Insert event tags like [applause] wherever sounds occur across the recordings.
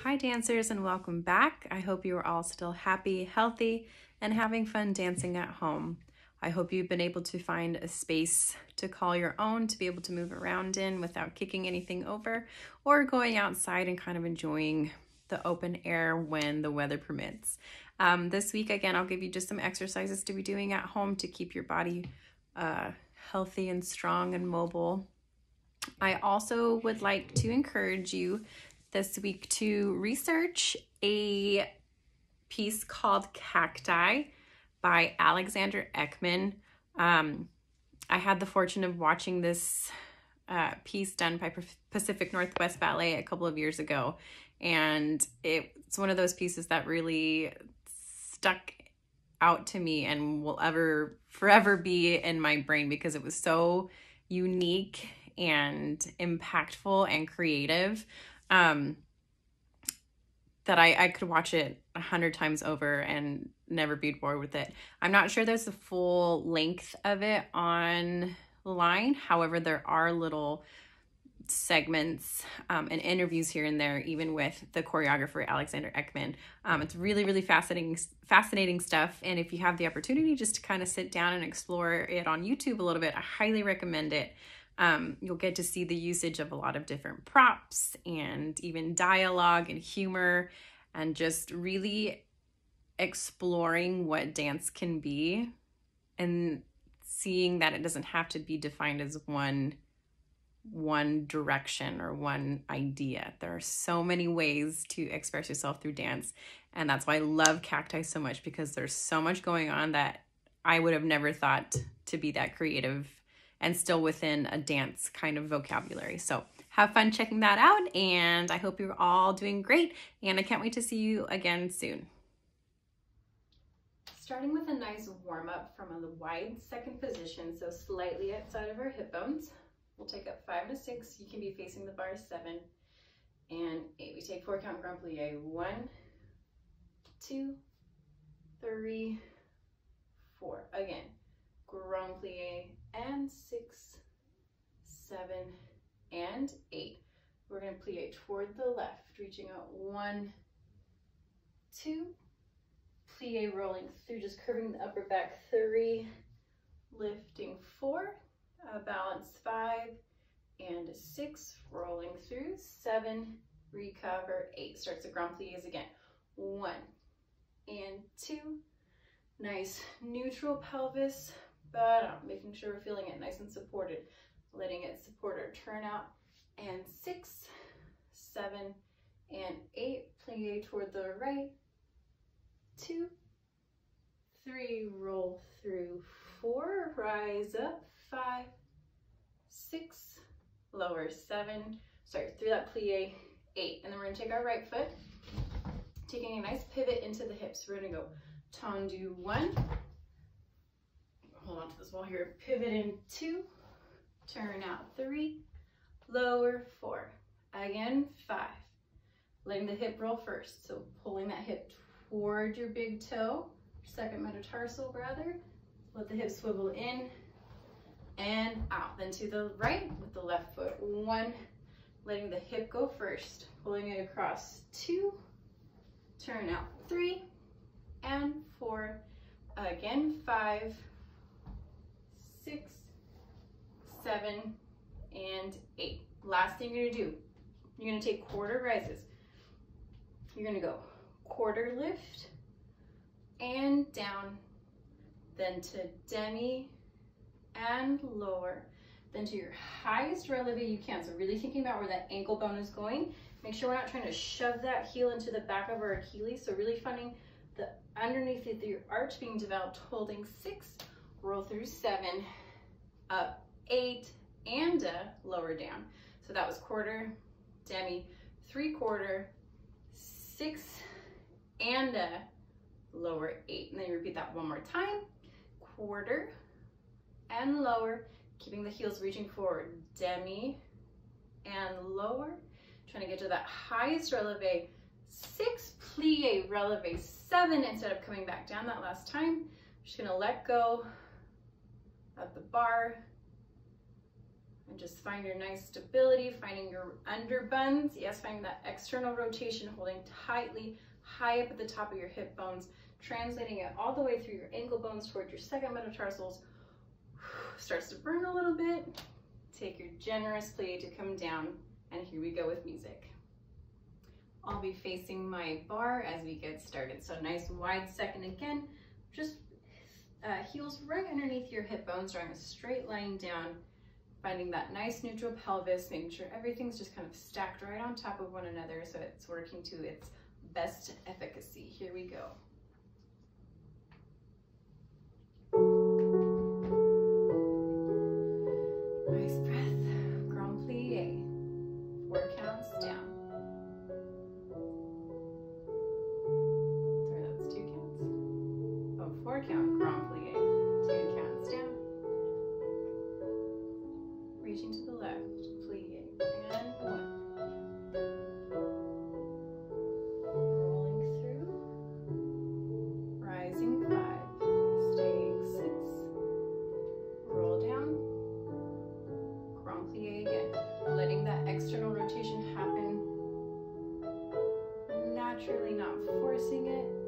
Hi, dancers, and welcome back. I hope you are all still happy, healthy, and having fun dancing at home. I hope you've been able to find a space to call your own to be able to move around in without kicking anything over or going outside and kind of enjoying the open air when the weather permits. Um, this week, again, I'll give you just some exercises to be doing at home to keep your body uh, healthy and strong and mobile. I also would like to encourage you this week to research a piece called Cacti by Alexander Ekman. Um, I had the fortune of watching this uh, piece done by Pacific Northwest Ballet a couple of years ago, and it's one of those pieces that really stuck out to me and will ever forever be in my brain because it was so unique and impactful and creative um, that I, I could watch it a hundred times over and never be bored with it. I'm not sure there's the full length of it online. However, there are little segments um, and interviews here and there, even with the choreographer Alexander Ekman. Um, it's really, really fascinating, fascinating stuff. And if you have the opportunity just to kind of sit down and explore it on YouTube a little bit, I highly recommend it. Um, you'll get to see the usage of a lot of different props and even dialogue and humor, and just really exploring what dance can be and seeing that it doesn't have to be defined as one one direction or one idea. There are so many ways to express yourself through dance. And that's why I love cacti so much because there's so much going on that I would have never thought to be that creative and still within a dance kind of vocabulary. So have fun checking that out, and I hope you're all doing great, and I can't wait to see you again soon. Starting with a nice warm up from a wide second position, so slightly outside of our hip bones. We'll take up five to six. You can be facing the bar seven and eight. We take four count grand plie. One, two, three, four. Again, grand plie and six, seven, and eight. We're gonna plie toward the left, reaching out one, two, plie rolling through, just curving the upper back, three, lifting four, a balance five, and six, rolling through, seven, recover, eight. Starts the grand plies again. One and two, nice neutral pelvis, but making sure we're feeling it nice and supported, letting it support our turnout. And six, seven, and eight. Plie toward the right. Two, three, roll through. Four, rise up. Five, six, lower. Seven, sorry, through that plie. Eight. And then we're gonna take our right foot, taking a nice pivot into the hips. We're gonna go tendu one, hold on to this wall here, pivot in two, turn out three, lower four, again five, letting the hip roll first, so pulling that hip toward your big toe, second metatarsal rather, let the hip swivel in and out, then to the right with the left foot, one, letting the hip go first, pulling it across two, turn out three, and four, again five, six, seven, and eight. Last thing you're gonna do, you're gonna take quarter rises. You're gonna go quarter lift and down, then to demi and lower, then to your highest releve you can. So really thinking about where that ankle bone is going. Make sure we're not trying to shove that heel into the back of our Achilles. So really finding the underneath of your arch being developed, holding six, roll through seven, up eight, and a lower down. So that was quarter, demi, three quarter, six, and a lower eight. And then you repeat that one more time, quarter and lower, keeping the heels reaching forward, demi and lower, trying to get to that highest releve, six, plie, releve, seven, instead of coming back down that last time. I'm Just gonna let go of the bar. And just find your nice stability, finding your under buns. Yes, finding that external rotation, holding tightly high up at the top of your hip bones, translating it all the way through your ankle bones toward your second metatarsals. [sighs] Starts to burn a little bit. Take your generous plie to come down, and here we go with music. I'll be facing my bar as we get started. So nice wide second again, just uh, heels right underneath your hip bones, drawing a straight line down, finding that nice neutral pelvis, making sure everything's just kind of stacked right on top of one another so it's working to its best efficacy. Here we go. Forcing it,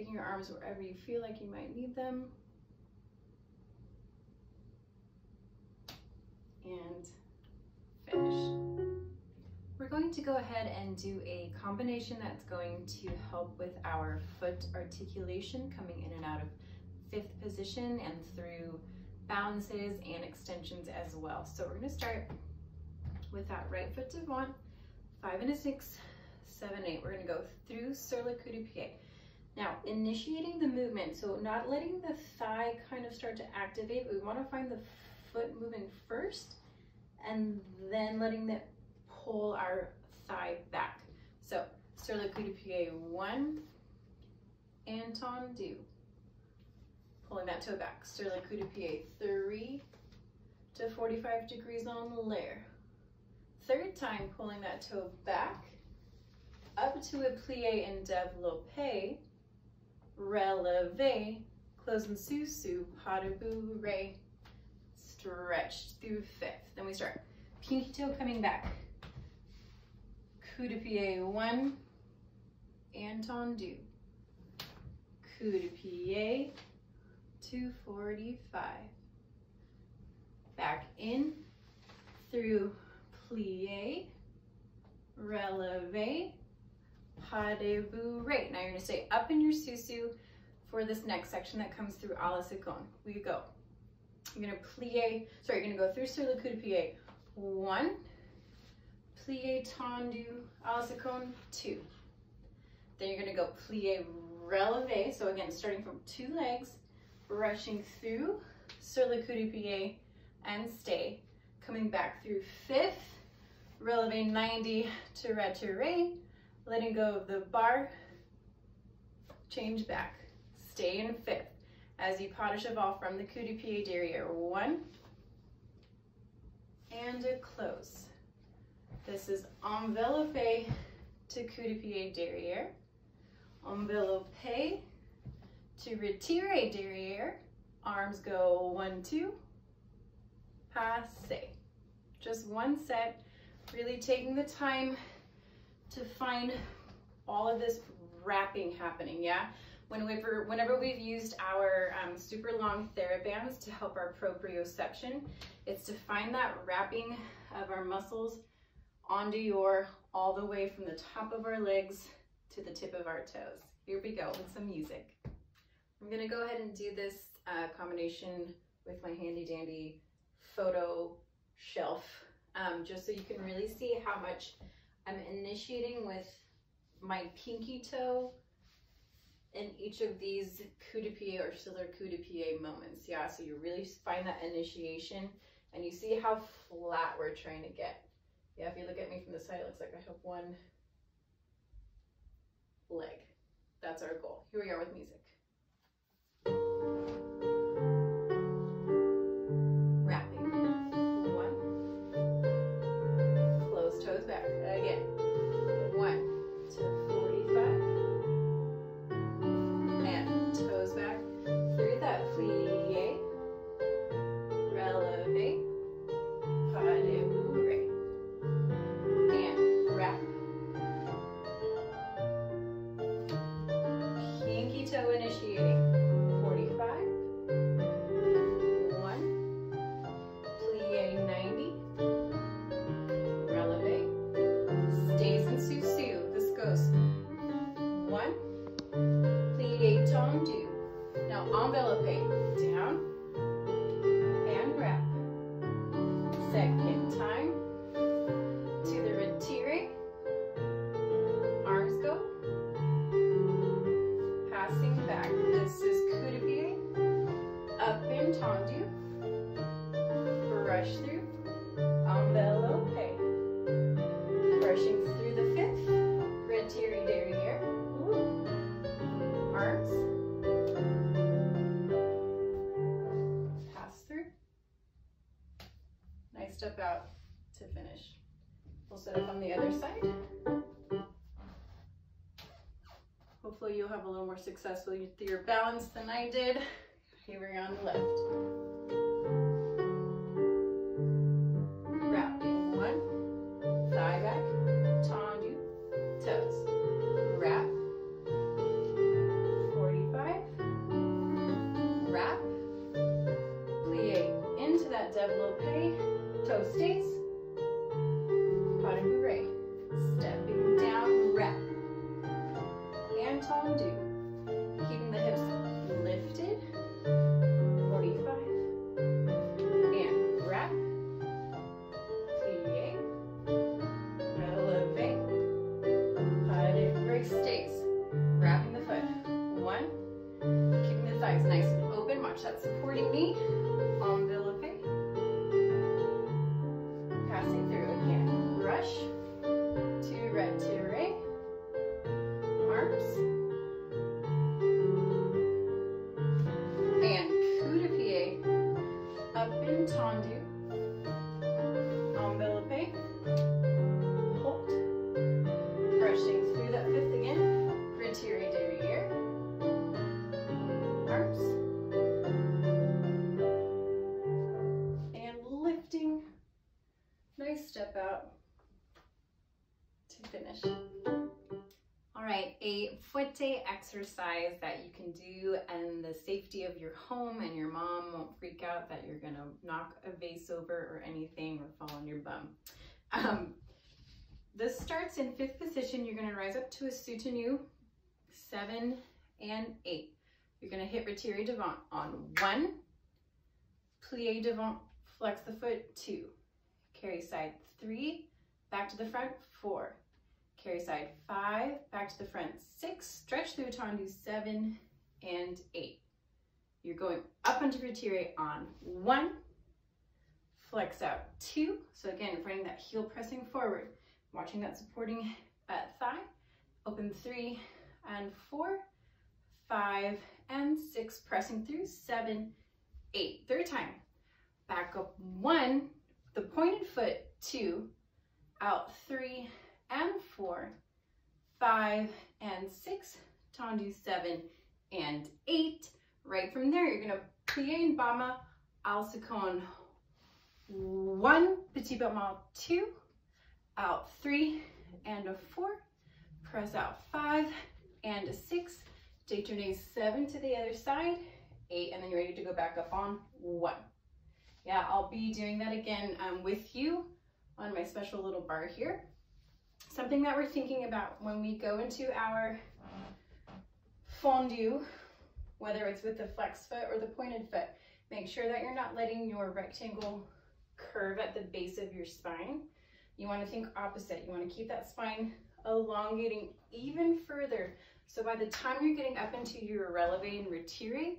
taking your arms wherever you feel like you might need them, and finish. We're going to go ahead and do a combination that's going to help with our foot articulation coming in and out of fifth position and through bounces and extensions as well. So we're gonna start with that right foot to devant, five and a six, seven, eight. We're gonna go through sur le coup de pied. Now, initiating the movement, so not letting the thigh kind of start to activate, we wanna find the foot moving first and then letting the pull our thigh back. So, sur le coup de pied, one, and tendu. Pulling that toe back. Sur le coup de pied, three to 45 degrees on the l'air. Third time, pulling that toe back, up to a plie and développé, releve, close and sous-sus, pas de bourrée, stretched through fifth. Then we start. Pinky toe coming back, coup de pied one, and tendu. Coup de pied, 245. Back in, through plie, releve, pas de bourrée. Now you're gonna stay up in your sous-sus for this next section that comes through à la seconde. We go. You're gonna plie, sorry, you're gonna go through sur le coup de pied. One, plie tendu, à la seconde, two. Then you're gonna go plie releve. So again, starting from two legs, brushing through sur le coup de pied and stay. Coming back through fifth, releve 90 to retiré, letting go of the bar, change back. Stay in fifth as you pas de from the coup de pied derrière. One, and a close. This is enveloppe to coup de pied derrière. envelope to retire derriere. Arms go one, two, passe. Just one set, really taking the time to find all of this wrapping happening, yeah? Whenever, whenever we've used our um, super long TheraBands to help our proprioception, it's to find that wrapping of our muscles onto your, all the way from the top of our legs to the tip of our toes. Here we go with some music. I'm gonna go ahead and do this uh, combination with my handy dandy photo shelf, um, just so you can really see how much I'm initiating with my pinky toe in each of these coup de pied or sur le coup de pied moments. Yeah, so you really find that initiation and you see how flat we're trying to get. Yeah, if you look at me from the side, it looks like I have one leg. That's our goal. Here we are with music. Successful with your balance than I did. Here we're on the left. Exercise that you can do and the safety of your home and your mom won't freak out that you're gonna knock a vase over or anything or fall on your bum. Um, this starts in fifth position. You're gonna rise up to a soutenu, seven and eight. You're gonna hit retire devant on one, plie devant, flex the foot, two, carry side three, back to the front, four, Carry side five, back to the front six, stretch through tendu seven and eight. You're going up into retire on one, flex out two. So again, finding that heel pressing forward, watching that supporting uh, thigh, open three and four, five and six, pressing through seven, eight. Third time, back up one, the pointed foot, two, out three and four, five and six, tendu seven and eight. Right from there, you're gonna plie and bama, al alsacon one, petit battement two, out three and a four, press out five and a six, détourné seven to the other side, eight, and then you're ready to go back up on one. Yeah, I'll be doing that again um, with you on my special little bar here. Something that we're thinking about when we go into our fondu, whether it's with the flex foot or the pointed foot, make sure that you're not letting your rectangle curve at the base of your spine. You want to think opposite. You want to keep that spine elongating even further. So by the time you're getting up into your releve and retire,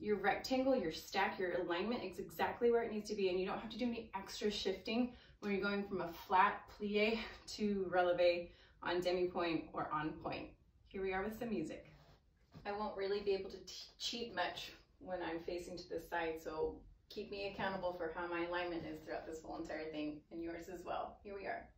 your rectangle, your stack, your alignment is exactly where it needs to be and you don't have to do any extra shifting when you're going from a flat plie to releve on demi-point or on point. Here we are with some music. I won't really be able to cheat much when I'm facing to the side, so keep me accountable for how my alignment is throughout this whole entire thing and yours as well. Here we are.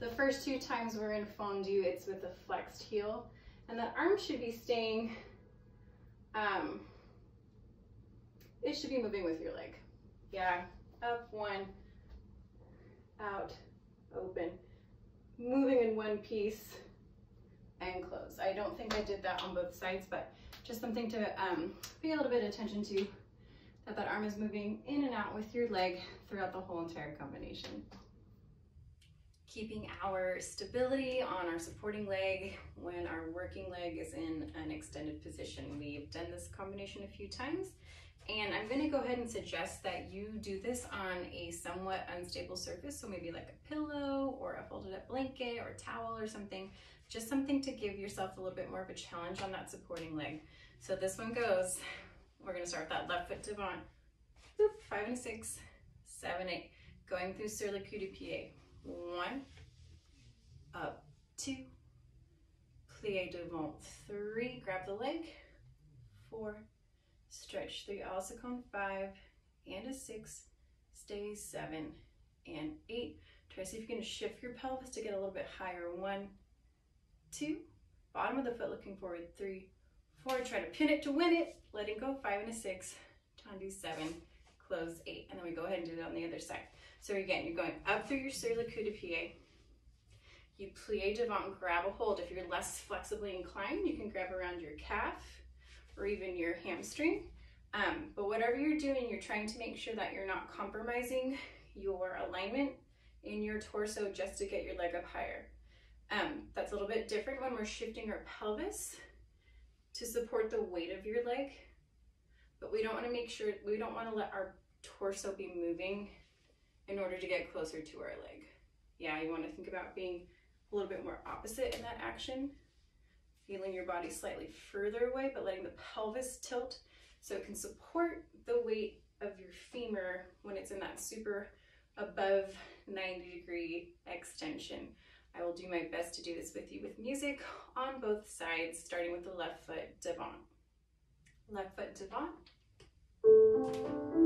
The first two times we're in fondu, it's with a flexed heel. And the arm should be staying, um, it should be moving with your leg. Yeah, up, one, out, open. Moving in one piece and close. I don't think I did that on both sides, but just something to um, pay a little bit of attention to, that that arm is moving in and out with your leg throughout the whole entire combination keeping our stability on our supporting leg when our working leg is in an extended position. We've done this combination a few times and I'm gonna go ahead and suggest that you do this on a somewhat unstable surface, so maybe like a pillow or a folded up blanket or towel or something, just something to give yourself a little bit more of a challenge on that supporting leg. So this one goes, we're gonna start with that left foot devant, Boop, five and six, seven, eight, going through sur le coup de pied. One, up, two, plie devant, three, grab the leg, four, stretch three, also come five, and a six, stay seven, and eight. Try to see if you can shift your pelvis to get a little bit higher. One, two, bottom of the foot looking forward, three, four, try to pin it to win it, letting go, five and a six, tendu seven, close eight, and then we go ahead and do it on the other side. So again, you're going up through your sur le coup de pied. You plie devant, grab a hold. If you're less flexibly inclined, you can grab around your calf or even your hamstring. Um, but whatever you're doing, you're trying to make sure that you're not compromising your alignment in your torso just to get your leg up higher. Um, that's a little bit different when we're shifting our pelvis to support the weight of your leg, but we don't want to make sure, we don't want to let our torso be moving in order to get closer to our leg. Yeah, you want to think about being a little bit more opposite in that action, feeling your body slightly further away, but letting the pelvis tilt so it can support the weight of your femur when it's in that super above 90 degree extension. I will do my best to do this with you with music on both sides, starting with the left foot devant. Left foot devant. Thank you.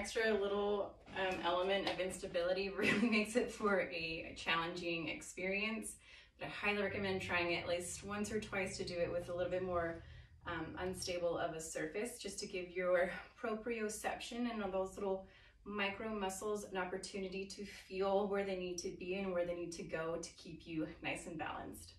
Extra little um, element of instability [laughs] really makes it for a challenging experience. But I highly recommend trying it at least once or twice to do it with a little bit more um, unstable of a surface just to give your proprioception and all those little micro muscles an opportunity to feel where they need to be and where they need to go to keep you nice and balanced.